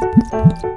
Música